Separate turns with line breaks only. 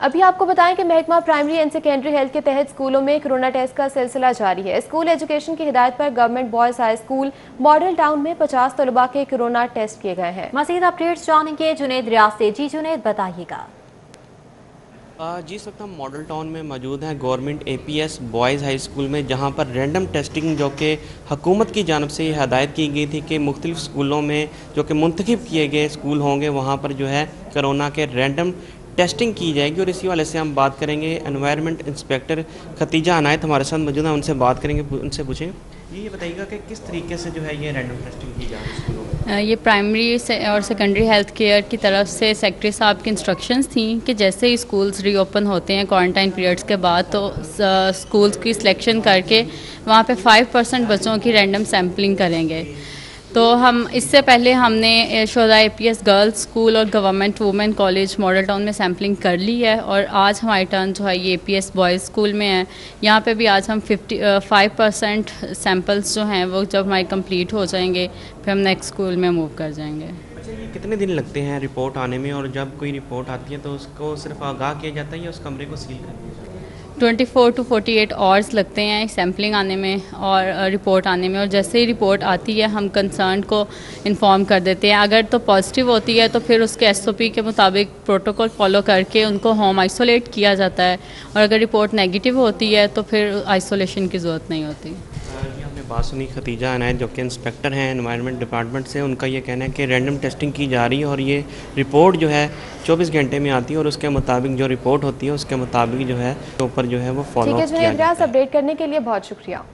अभी आपको बताएँ कि महकमा प्राइमरी एंड सेकेंडरी हेल्थ के तहत स्कूलों में कोरोना टेस्ट का सिलसिला जारी है। स्कूल एजुकेशन की हिदायत पर government boys high school model town में 50 तलबा के कोरोना टेस्ट किए गए हैं।
मजीद अपडेट्स जानेंगे जुनेद रियाज से। जी जुनेद बताइएगा।
जी वक्त हम मॉडल टाउन में मौजूद हैं government APS boys high school में जहाँ पर रैंडम टेस्टिंग जो कि हुकूमत की जानब से हदायत की गई थी कि मुख्तलिफ़ स्कूलों में जो कि मुंतखब किए गए स्कूल होंगे वहाँ पर जो है करोना के रैंडम टेस्टिंग की जाएगी और इसी वाले से हम बात करेंगे एनवायरनमेंट इंस्पेक्टर खतीजा अनायत हमारे साथ मौजूद हैं, उनसे बात करेंगे उनसे पूछेंगे ये बताइएगा कि किस तरीके से जो है ये रैंडम टेस्टिंग की जा रही है
ये प्राइमरी से और सेकेंडरी हेल्थ केयर की तरफ़ से सेक्रेटरी साहब की इंस्ट्रक्शंस थी कि जैसे ही स्कूल्स रीओपन होते हैं क्वारंटाइन पीरियड्स के बाद तो स्कूल्स की सिलेक्शन करके वहाँ पे फाइव परसेंट बच्चों की रैंडम सैम्पलिंग करेंगे। तो हम, इससे पहले हमने शोदा A P S girls school और government women college model town में सैम्पलिंग कर ली है और आज हमारी टर्न जो है ये A P S boys school में है। यहाँ पे भी आज हम फिफ्टी फाइव परसेंट सैम्पल्स जो हैं वो जब हमारे कंप्लीट हो जाएँगे, फिर हम नेक्स्ट स्कूल में मूव कर जाएँगे।
अच्छा कितने दिन लगते हैं रिपोर्ट आने में? और जब कोई रिपोर्ट आती है तो उसको सिर्फ़ आगाह किया जाता है या उस कमरे को सील कर दिया जाता है?
24 टू 48 आवर्स लगते हैं सैम्पलिंग आने में और रिपोर्ट आने में। और जैसे ही रिपोर्ट आती है, हम कंसर्न को इन्फॉर्म कर देते हैं। अगर तो पॉजिटिव होती है तो फिर उसके एसओपी के मुताबिक प्रोटोकॉल फॉलो करके उनको होम आइसोलेट किया जाता है। और अगर रिपोर्ट नेगेटिव होती है तो फिर आइसोलेशन की ज़रूरत नहीं होती।
बात सुनी खतीजा अनायत जो कि इंस्पेक्टर हैं इन्वायरमेंट डिपार्टमेंट से उनका ये कहना है कि रैंडम टेस्टिंग की जा रही है और ये रिपोर्ट जो है 24 घंटे में आती है और उसके मुताबिक जो रिपोर्ट होती है उसके मुताबिक जो है ऊपर तो जो है वो फॉलो
अपडेट करने के लिए बहुत शुक्रिया।